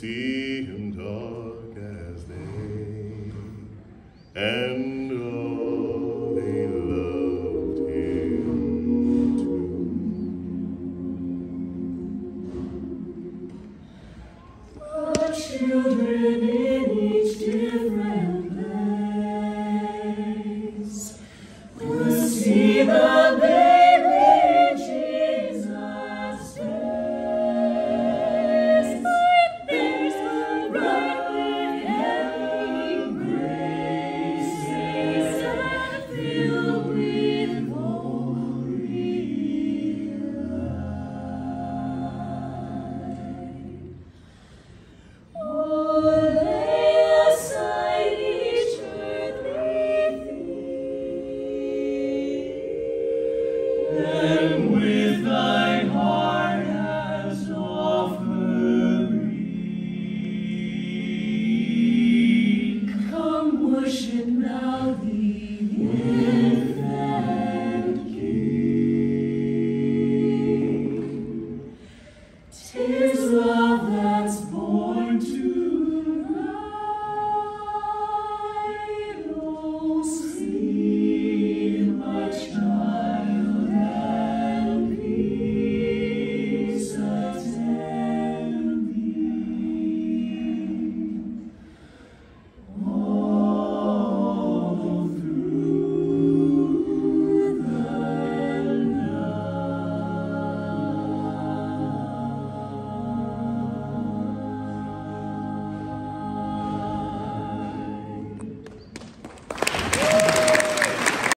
see him dark as they, and all they loved him too. The children and with